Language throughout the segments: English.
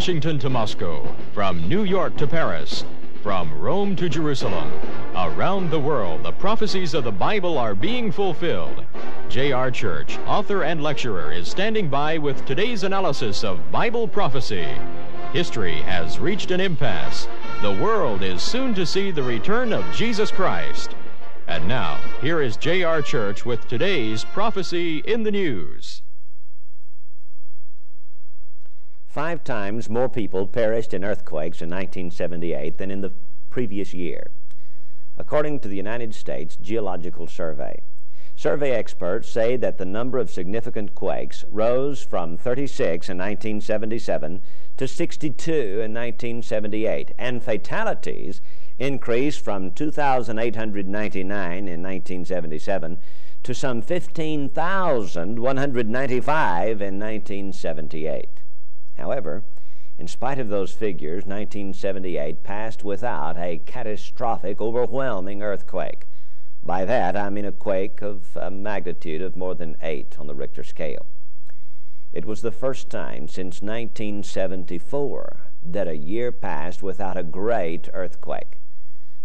Washington to Moscow, from New York to Paris, from Rome to Jerusalem, around the world, the prophecies of the Bible are being fulfilled. J.R. Church, author and lecturer, is standing by with today's analysis of Bible prophecy. History has reached an impasse. The world is soon to see the return of Jesus Christ. And now, here is J.R. Church with today's Prophecy in the News. Five times more people perished in earthquakes in 1978 than in the previous year, according to the United States Geological Survey. Survey experts say that the number of significant quakes rose from 36 in 1977 to 62 in 1978, and fatalities increased from 2,899 in 1977 to some 15,195 in 1978. However, in spite of those figures, 1978 passed without a catastrophic, overwhelming earthquake. By that, I mean a quake of a magnitude of more than 8 on the Richter scale. It was the first time since 1974 that a year passed without a great earthquake.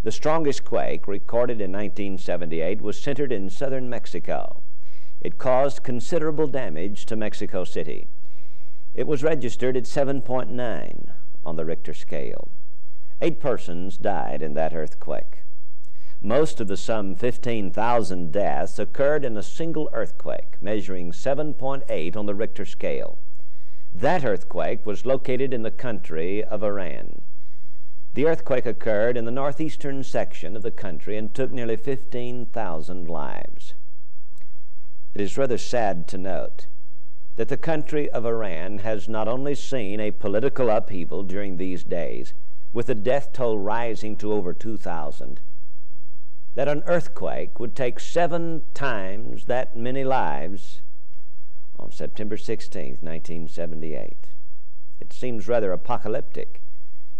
The strongest quake recorded in 1978 was centered in southern Mexico. It caused considerable damage to Mexico City. It was registered at 7.9 on the Richter scale. Eight persons died in that earthquake. Most of the some 15,000 deaths occurred in a single earthquake, measuring 7.8 on the Richter scale. That earthquake was located in the country of Iran. The earthquake occurred in the northeastern section of the country and took nearly 15,000 lives. It is rather sad to note that the country of Iran has not only seen a political upheaval during these days, with the death toll rising to over 2,000, that an earthquake would take seven times that many lives on September 16, 1978. It seems rather apocalyptic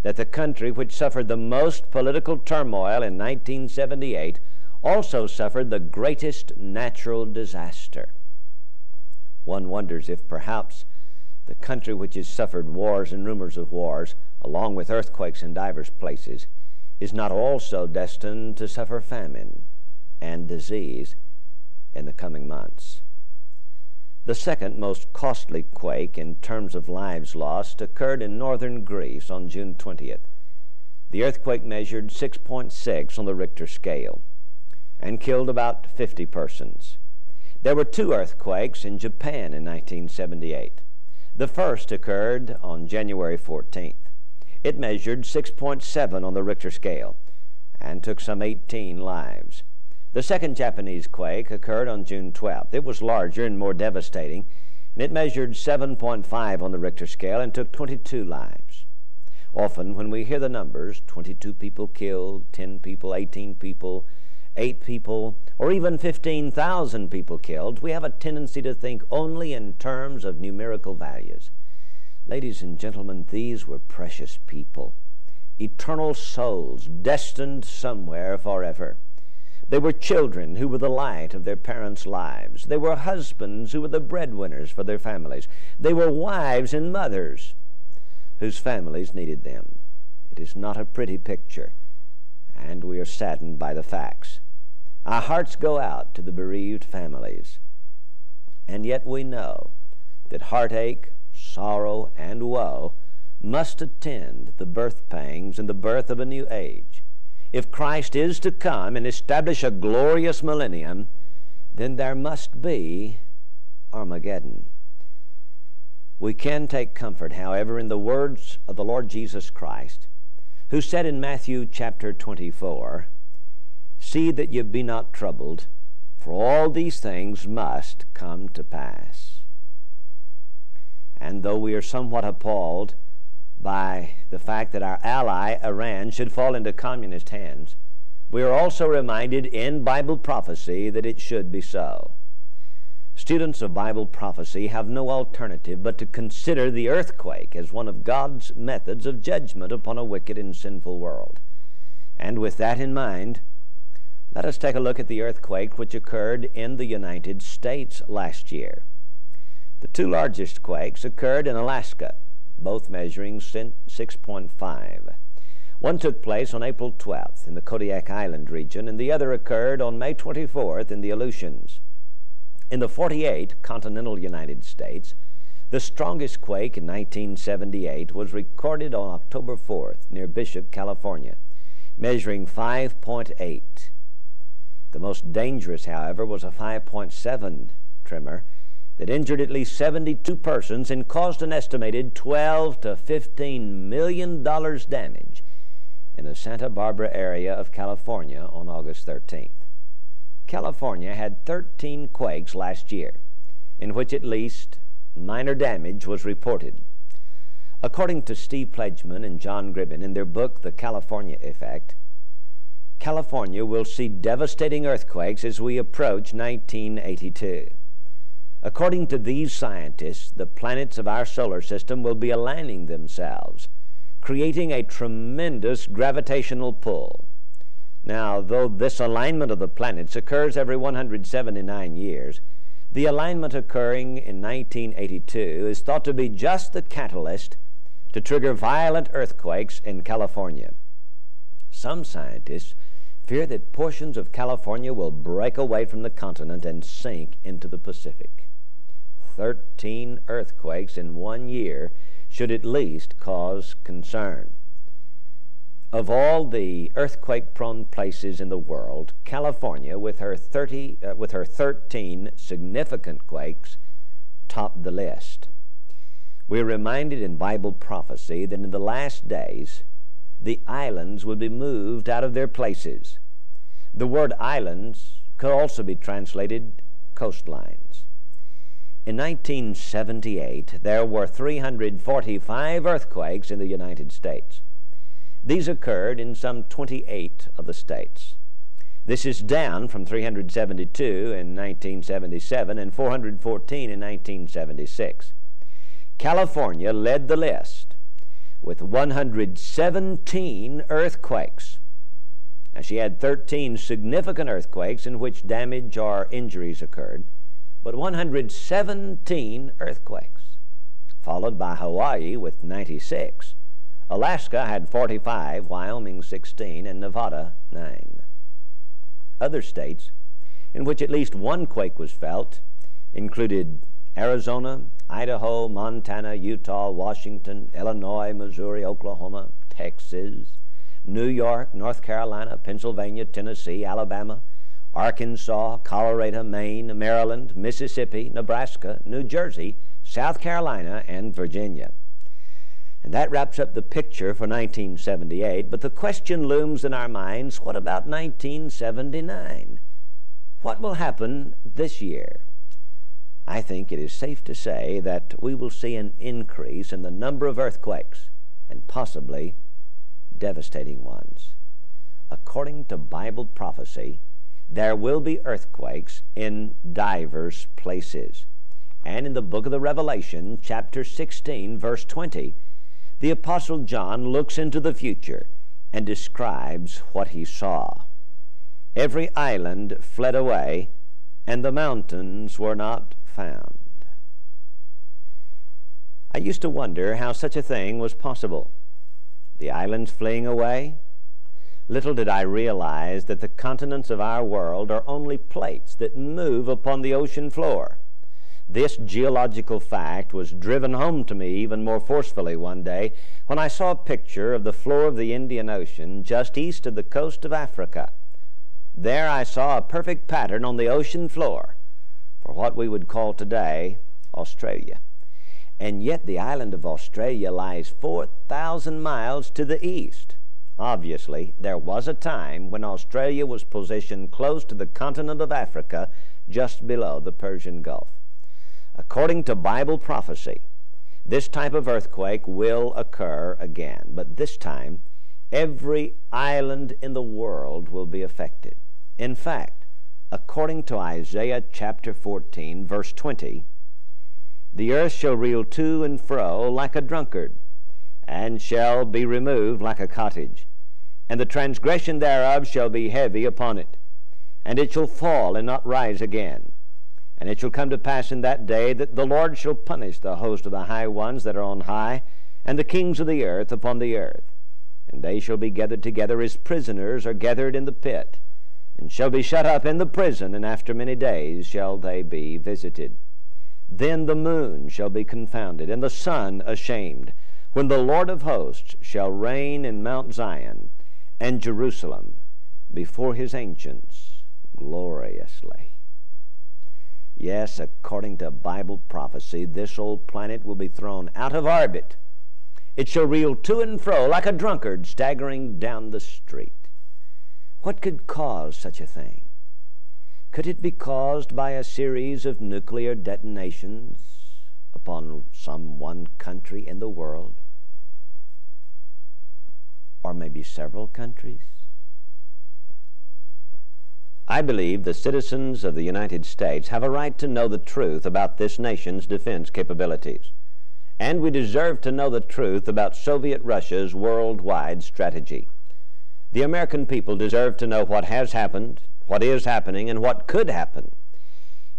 that the country which suffered the most political turmoil in 1978 also suffered the greatest natural disaster. One wonders if perhaps the country which has suffered wars and rumors of wars, along with earthquakes in divers places, is not also destined to suffer famine and disease in the coming months. The second most costly quake in terms of lives lost occurred in northern Greece on June 20th. The earthquake measured 6.6 on the Richter scale and killed about 50 persons. There were two earthquakes in Japan in 1978. The first occurred on January 14th. It measured 6.7 on the Richter scale and took some 18 lives. The second Japanese quake occurred on June 12th. It was larger and more devastating, and it measured 7.5 on the Richter scale and took 22 lives. Often, when we hear the numbers 22 people killed, 10 people, 18 people, eight people, or even 15,000 people killed, we have a tendency to think only in terms of numerical values. Ladies and gentlemen, these were precious people, eternal souls destined somewhere forever. They were children who were the light of their parents' lives. They were husbands who were the breadwinners for their families. They were wives and mothers whose families needed them. It is not a pretty picture, and we are saddened by the facts. Our hearts go out to the bereaved families. And yet we know that heartache, sorrow, and woe must attend the birth pangs and the birth of a new age. If Christ is to come and establish a glorious millennium, then there must be Armageddon. We can take comfort, however, in the words of the Lord Jesus Christ, who said in Matthew chapter 24, See that ye be not troubled, for all these things must come to pass. And though we are somewhat appalled by the fact that our ally, Iran, should fall into communist hands, we are also reminded in Bible prophecy that it should be so. Students of Bible prophecy have no alternative but to consider the earthquake as one of God's methods of judgment upon a wicked and sinful world. And with that in mind, let us take a look at the earthquake which occurred in the United States last year. The two largest quakes occurred in Alaska both measuring 6.5. One took place on April 12th in the Kodiak Island region, and the other occurred on May 24th in the Aleutians. In the 48 continental United States, the strongest quake in 1978 was recorded on October 4th near Bishop, California, measuring 5.8. The most dangerous, however, was a 5.7 tremor that injured at least 72 persons and caused an estimated 12 to 15 million dollars damage in the Santa Barbara area of California on August 13th. California had 13 quakes last year, in which at least minor damage was reported. According to Steve Plagemann and John Gribbin in their book, The California Effect, California will see devastating earthquakes as we approach 1982. According to these scientists, the planets of our solar system will be aligning themselves creating a tremendous gravitational pull. Now, though this alignment of the planets occurs every 179 years, the alignment occurring in 1982 is thought to be just the catalyst to trigger violent earthquakes in California. Some scientists fear that portions of California will break away from the continent and sink into the Pacific. 13 earthquakes in one year should at least cause concern. Of all the earthquake-prone places in the world, California, with her 30, uh, with her 13 significant quakes, topped the list. We're reminded in Bible prophecy that in the last days, the islands would be moved out of their places. The word islands could also be translated coastlines. In 1978, there were 345 earthquakes in the United States. These occurred in some 28 of the states. This is down from 372 in 1977 and 414 in 1976. California led the list with 117 earthquakes. Now, she had 13 significant earthquakes in which damage or injuries occurred but 117 earthquakes, followed by Hawaii with 96. Alaska had 45, Wyoming 16, and Nevada 9. Other states in which at least one quake was felt included Arizona, Idaho, Montana, Utah, Washington, Illinois, Missouri, Oklahoma, Texas, New York, North Carolina, Pennsylvania, Tennessee, Alabama, Arkansas, Colorado, Maine, Maryland, Mississippi, Nebraska, New Jersey, South Carolina, and Virginia. And that wraps up the picture for 1978, but the question looms in our minds what about 1979? What will happen this year? I think it is safe to say that we will see an increase in the number of earthquakes, and possibly devastating ones. According to Bible prophecy, there will be earthquakes in divers places. And in the book of the Revelation, chapter 16, verse 20, the Apostle John looks into the future and describes what he saw. Every island fled away, and the mountains were not found. I used to wonder how such a thing was possible. The islands fleeing away, Little did I realize that the continents of our world are only plates that move upon the ocean floor. This geological fact was driven home to me even more forcefully one day when I saw a picture of the floor of the Indian Ocean just east of the coast of Africa. There I saw a perfect pattern on the ocean floor for what we would call today Australia. And yet the island of Australia lies 4,000 miles to the east. Obviously, there was a time when Australia was positioned close to the continent of Africa, just below the Persian Gulf. According to Bible prophecy, this type of earthquake will occur again, but this time every island in the world will be affected. In fact, according to Isaiah chapter 14, verse 20, the earth shall reel to and fro like a drunkard and shall be removed like a cottage. And the transgression thereof shall be heavy upon it. And it shall fall and not rise again. And it shall come to pass in that day that the Lord shall punish the host of the high ones that are on high, and the kings of the earth upon the earth. And they shall be gathered together as prisoners are gathered in the pit, and shall be shut up in the prison, and after many days shall they be visited. Then the moon shall be confounded, and the sun ashamed, when the Lord of hosts shall reign in Mount Zion and Jerusalem before his ancients gloriously. Yes, according to Bible prophecy, this old planet will be thrown out of orbit. It shall reel to and fro like a drunkard staggering down the street. What could cause such a thing? Could it be caused by a series of nuclear detonations upon some one country in the world? Or maybe several countries? I believe the citizens of the United States have a right to know the truth about this nation's defense capabilities. And we deserve to know the truth about Soviet Russia's worldwide strategy. The American people deserve to know what has happened, what is happening, and what could happen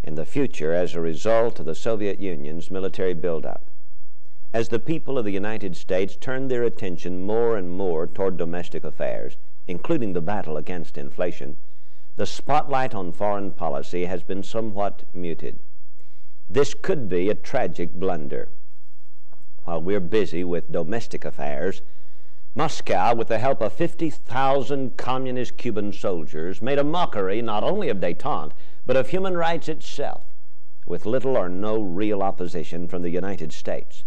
in the future as a result of the Soviet Union's military buildup. As the people of the United States turn their attention more and more toward domestic affairs, including the battle against inflation, the spotlight on foreign policy has been somewhat muted. This could be a tragic blunder. While we're busy with domestic affairs, Moscow, with the help of 50,000 communist Cuban soldiers, made a mockery not only of detente, but of human rights itself, with little or no real opposition from the United States.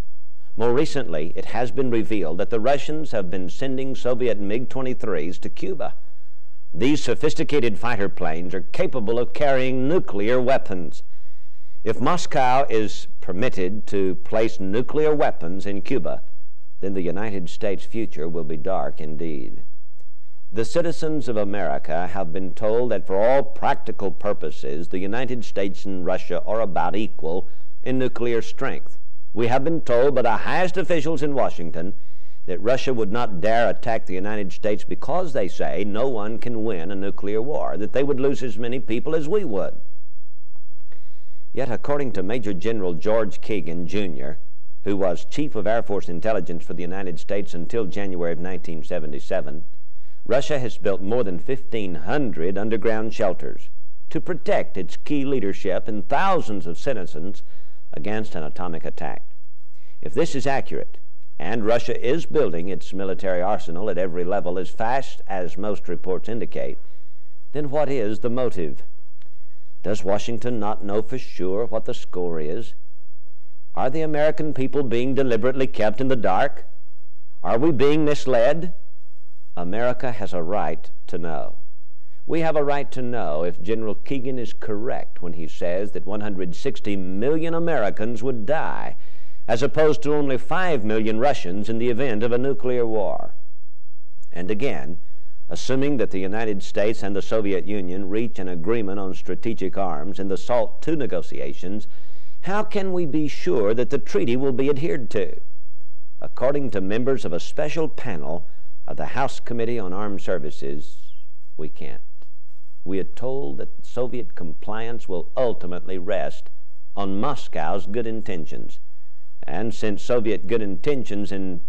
More recently, it has been revealed that the Russians have been sending Soviet MiG 23s to Cuba these sophisticated fighter planes are capable of carrying nuclear weapons. If Moscow is permitted to place nuclear weapons in Cuba, then the United States' future will be dark indeed. The citizens of America have been told that for all practical purposes, the United States and Russia are about equal in nuclear strength. We have been told by the highest officials in Washington that Russia would not dare attack the United States because they say no one can win a nuclear war, that they would lose as many people as we would. Yet, according to Major General George Keegan, Jr., who was Chief of Air Force Intelligence for the United States until January of 1977, Russia has built more than 1,500 underground shelters to protect its key leadership and thousands of citizens against an atomic attack. If this is accurate, and Russia is building its military arsenal at every level as fast as most reports indicate, then what is the motive? Does Washington not know for sure what the score is? Are the American people being deliberately kept in the dark? Are we being misled? America has a right to know. We have a right to know if General Keegan is correct when he says that 160 million Americans would die as opposed to only 5 million Russians in the event of a nuclear war. And again, assuming that the United States and the Soviet Union reach an agreement on strategic arms in the SALT II negotiations, how can we be sure that the treaty will be adhered to? According to members of a special panel of the House Committee on Armed Services, we can't. We are told that Soviet compliance will ultimately rest on Moscow's good intentions and since Soviet good intentions in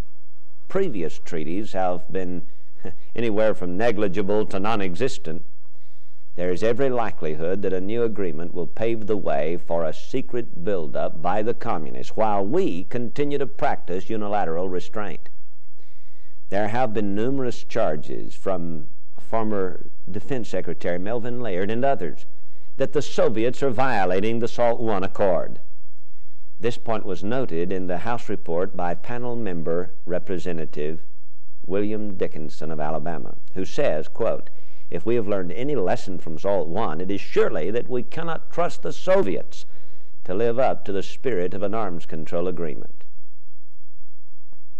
previous treaties have been anywhere from negligible to non existent, there is every likelihood that a new agreement will pave the way for a secret buildup by the communists while we continue to practice unilateral restraint. There have been numerous charges from former Defense Secretary Melvin Laird and others that the Soviets are violating the SALT I Accord. This point was noted in the House report by panel member Representative William Dickinson of Alabama, who says, quote, if we have learned any lesson from SALT I, it is surely that we cannot trust the Soviets to live up to the spirit of an arms control agreement.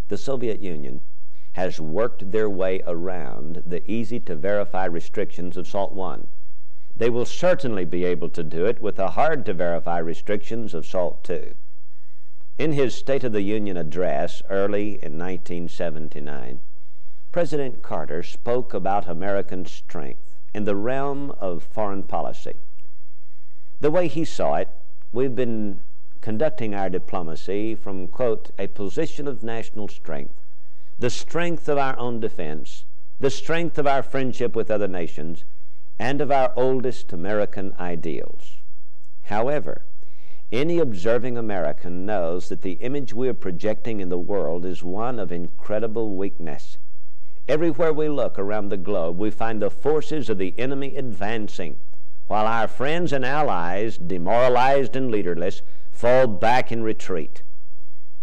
The Soviet Union has worked their way around the easy to verify restrictions of SALT I. They will certainly be able to do it with the hard to verify restrictions of SALT II. In his State of the Union address early in 1979, President Carter spoke about American strength in the realm of foreign policy. The way he saw it, we've been conducting our diplomacy from, quote, a position of national strength, the strength of our own defense, the strength of our friendship with other nations, and of our oldest American ideals. However, any observing American knows that the image we are projecting in the world is one of incredible weakness. Everywhere we look around the globe, we find the forces of the enemy advancing, while our friends and allies, demoralized and leaderless, fall back in retreat.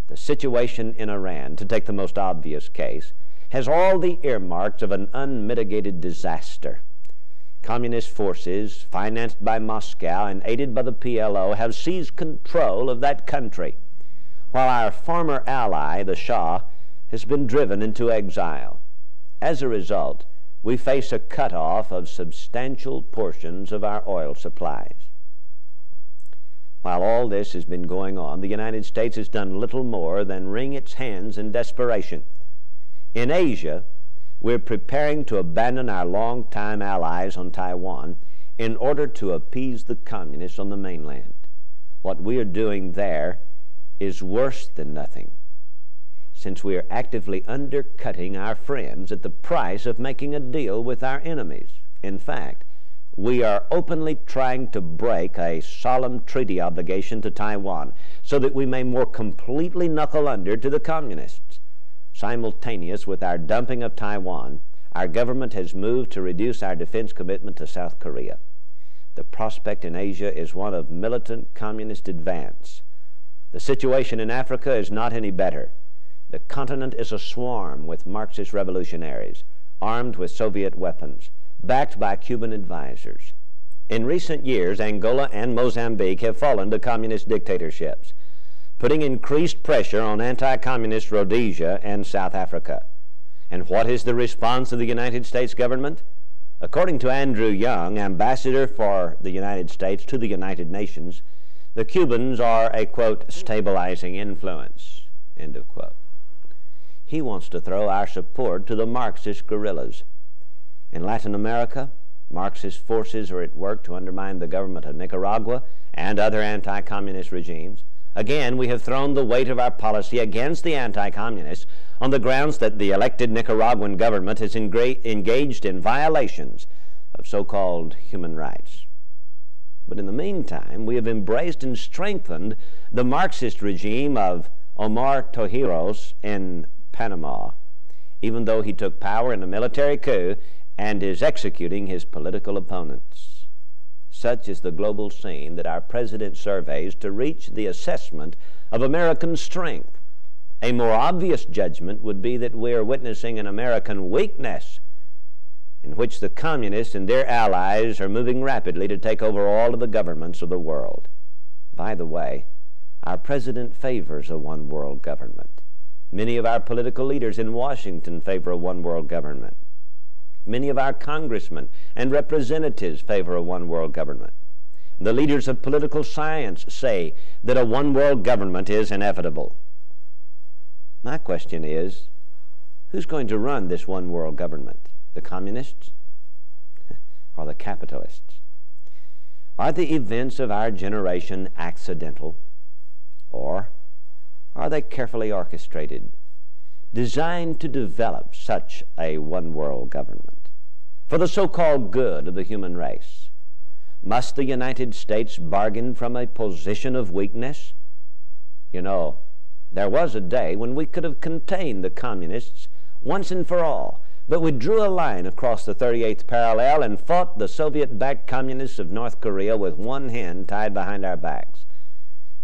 The situation in Iran, to take the most obvious case, has all the earmarks of an unmitigated disaster. Communist forces, financed by Moscow and aided by the PLO, have seized control of that country, while our former ally, the Shah, has been driven into exile. As a result, we face a cutoff of substantial portions of our oil supplies. While all this has been going on, the United States has done little more than wring its hands in desperation. In Asia, we're preparing to abandon our longtime allies on Taiwan in order to appease the communists on the mainland. What we are doing there is worse than nothing, since we are actively undercutting our friends at the price of making a deal with our enemies. In fact, we are openly trying to break a solemn treaty obligation to Taiwan so that we may more completely knuckle under to the communists. Simultaneous with our dumping of Taiwan, our government has moved to reduce our defense commitment to South Korea. The prospect in Asia is one of militant communist advance. The situation in Africa is not any better. The continent is aswarm with Marxist revolutionaries, armed with Soviet weapons backed by Cuban advisors. In recent years, Angola and Mozambique have fallen to communist dictatorships, putting increased pressure on anti-communist Rhodesia and South Africa. And what is the response of the United States government? According to Andrew Young, ambassador for the United States to the United Nations, the Cubans are a, quote, stabilizing influence, end of quote. He wants to throw our support to the Marxist guerrillas in Latin America, Marxist forces are at work to undermine the government of Nicaragua and other anti communist regimes. Again, we have thrown the weight of our policy against the anti communists on the grounds that the elected Nicaraguan government is engaged in violations of so called human rights. But in the meantime, we have embraced and strengthened the Marxist regime of Omar Torrijos in Panama, even though he took power in a military coup and is executing his political opponents. Such is the global scene that our president surveys to reach the assessment of American strength. A more obvious judgment would be that we are witnessing an American weakness in which the communists and their allies are moving rapidly to take over all of the governments of the world. By the way, our president favors a one world government. Many of our political leaders in Washington favor a one world government. Many of our congressmen and representatives favor a one world government. The leaders of political science say that a one world government is inevitable. My question is who's going to run this one world government? The communists or the capitalists? Are the events of our generation accidental or are they carefully orchestrated, designed to develop such a one world government? for the so called good of the human race. Must the United States bargain from a position of weakness? You know, there was a day when we could have contained the communists once and for all, but we drew a line across the 38th parallel and fought the Soviet backed communists of North Korea with one hand tied behind our backs.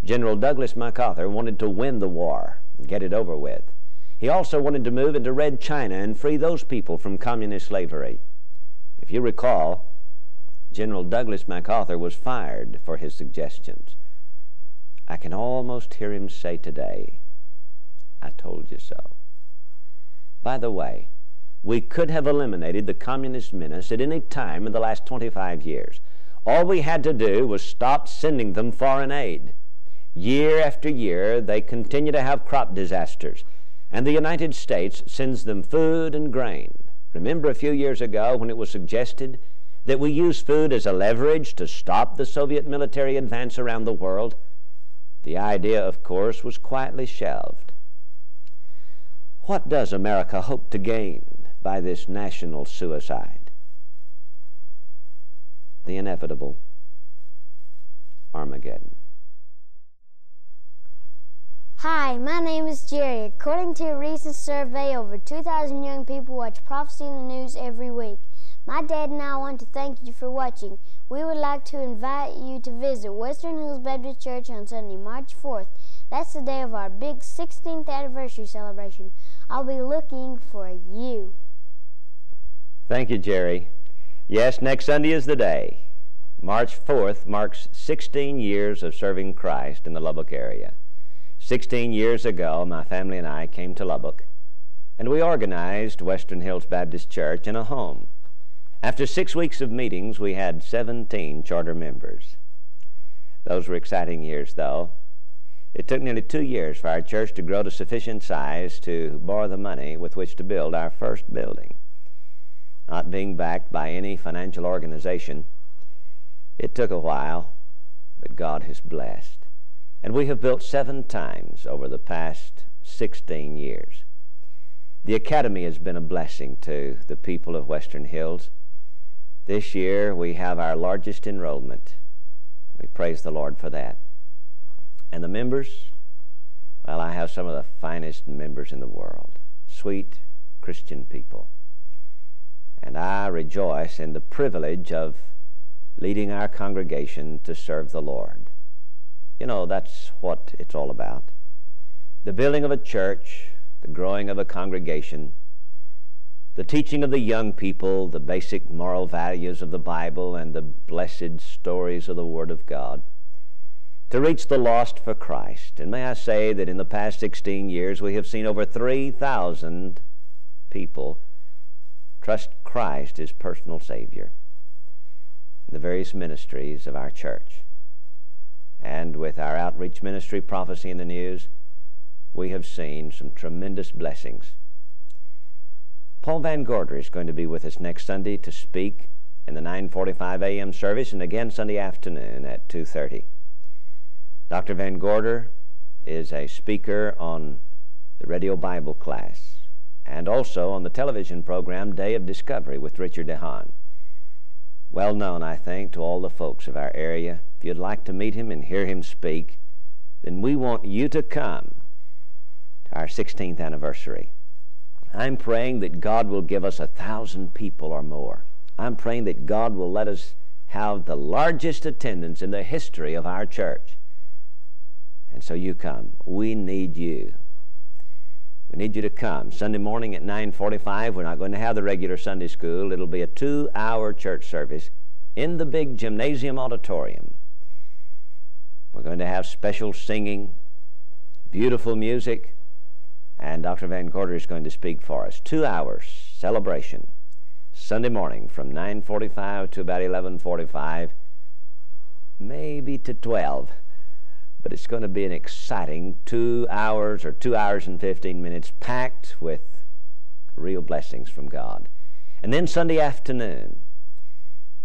General Douglas MacArthur wanted to win the war and get it over with. He also wanted to move into Red China and free those people from communist slavery. If you recall, General Douglas MacArthur was fired for his suggestions. I can almost hear him say today, I told you so. By the way, we could have eliminated the communist menace at any time in the last 25 years. All we had to do was stop sending them foreign aid. Year after year, they continue to have crop disasters, and the United States sends them food and grain. Remember a few years ago when it was suggested that we use food as a leverage to stop the Soviet military advance around the world? The idea, of course, was quietly shelved. What does America hope to gain by this national suicide? The inevitable Armageddon. Hi, my name is Jerry. According to a recent survey, over 2,000 young people watch Prophecy in the News every week. My dad and I want to thank you for watching. We would like to invite you to visit Western Hills Baptist Church on Sunday, March 4th. That's the day of our big 16th anniversary celebration. I'll be looking for you. Thank you, Jerry. Yes, next Sunday is the day. March 4th marks 16 years of serving Christ in the Lubbock area. 16 years ago, my family and I came to Lubbock, and we organized Western Hills Baptist Church in a home. After six weeks of meetings, we had 17 charter members. Those were exciting years, though. It took nearly two years for our church to grow to sufficient size to borrow the money with which to build our first building. Not being backed by any financial organization, it took a while, but God has blessed. And we have built seven times over the past 16 years. The Academy has been a blessing to the people of Western Hills. This year we have our largest enrollment. We praise the Lord for that. And the members, well, I have some of the finest members in the world, sweet Christian people. And I rejoice in the privilege of leading our congregation to serve the Lord. You know, that's what it's all about. The building of a church, the growing of a congregation, the teaching of the young people, the basic moral values of the Bible, and the blessed stories of the Word of God to reach the lost for Christ. And may I say that in the past 16 years we have seen over 3,000 people trust Christ as personal Savior in the various ministries of our church. And with our outreach ministry, Prophecy in the News, we have seen some tremendous blessings. Paul Van Gorder is going to be with us next Sunday to speak in the 9:45 a.m. service and again Sunday afternoon at 2:30. Dr. Van Gorder is a speaker on the radio Bible class and also on the television program Day of Discovery with Richard DeHaan. Well known, I think, to all the folks of our area. If you'd like to meet him and hear him speak, then we want you to come to our 16th anniversary. I'm praying that God will give us a thousand people or more. I'm praying that God will let us have the largest attendance in the history of our church. And so you come. We need you. We need you to come. Sunday morning at 9:45, we're not going to have the regular Sunday school. It'll be a 2-hour church service in the big gymnasium auditorium. We're going to have special singing, beautiful music, and Dr. Van Gorder is going to speak for us. 2 hours celebration. Sunday morning from 9:45 to about 11:45, maybe to 12 but it's going to be an exciting two hours or two hours and 15 minutes packed with real blessings from God. And then Sunday afternoon,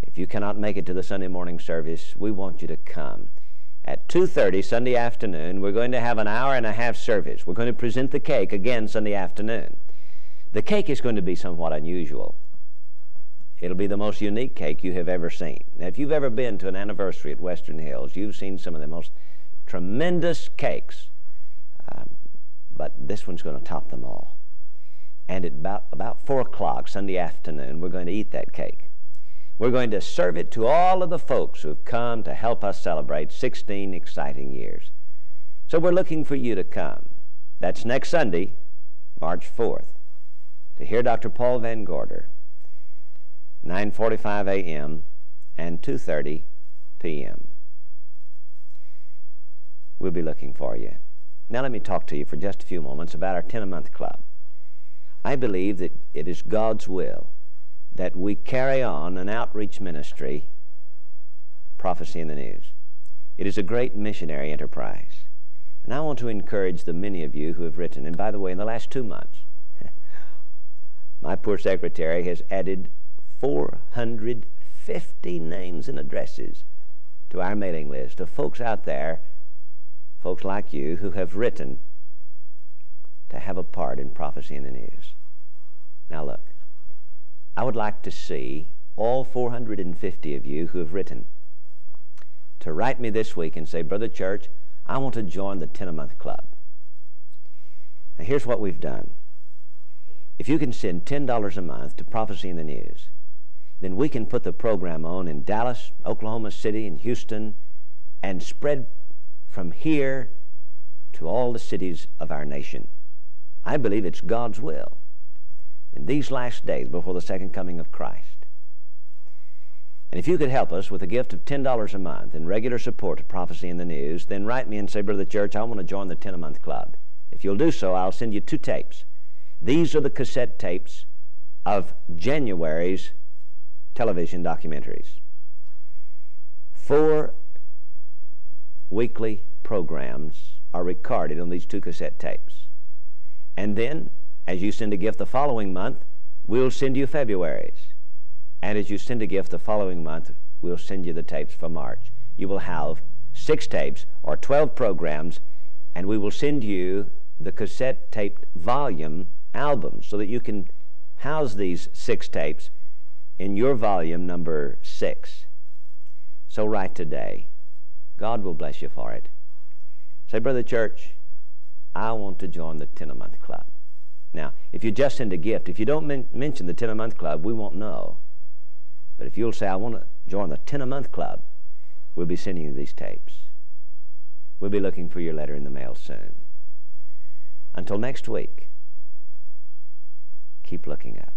if you cannot make it to the Sunday morning service, we want you to come. At 2.30 Sunday afternoon, we're going to have an hour and a half service. We're going to present the cake again Sunday afternoon. The cake is going to be somewhat unusual. It'll be the most unique cake you have ever seen. Now, if you've ever been to an anniversary at Western Hills, you've seen some of the most tremendous cakes. Um, but this one's going to top them all. And at about, about 4 o'clock Sunday afternoon, we're going to eat that cake. We're going to serve it to all of the folks who've come to help us celebrate 16 exciting years. So we're looking for you to come. That's next Sunday, March 4th, to hear Dr. Paul Van Gorder, 9.45 a.m. and 2.30 p.m. We'll be looking for you. Now let me talk to you for just a few moments about our 10 a month club. I believe that it is God's will that we carry on an outreach ministry, Prophecy in the News. It is a great missionary enterprise. And I want to encourage the many of you who have written, and by the way, in the last two months, my poor secretary has added 450 names and addresses to our mailing list of folks out there folks like you who have written to have a part in prophecy in the news. Now look, I would like to see all 450 of you who have written to write me this week and say, Brother Church, I want to join the 10 a month club. Now here's what we've done. If you can send $10 a month to Prophecy in the News, then we can put the program on in Dallas, Oklahoma City, and Houston, and spread from here to all the cities of our nation. I believe it's God's will in these last days before the second coming of Christ. And if you could help us with a gift of $10 a month in regular support of Prophecy in the News, then write me and say, Brother the Church, I want to join the 10 a month club. If you'll do so, I'll send you two tapes. These are the cassette tapes of January's television documentaries. Four weekly programs are recorded on these two cassette tapes. And then, as you send a gift the following month, we'll send you February's. And as you send a gift the following month, we'll send you the tapes for March. You will have six tapes or 12 programs, and we will send you the cassette taped volume albums so that you can house these six tapes in your volume number six. So write today. God will bless you for it. Say, Brother Church, I want to join the 10 a month club. Now, if you just send a gift, if you don't men- mention the 10 a month club, we won't know. But if you'll say, I want to join the 10 a month club, we'll be sending you these tapes. We'll be looking for your letter in the mail soon. Until next week, keep looking up.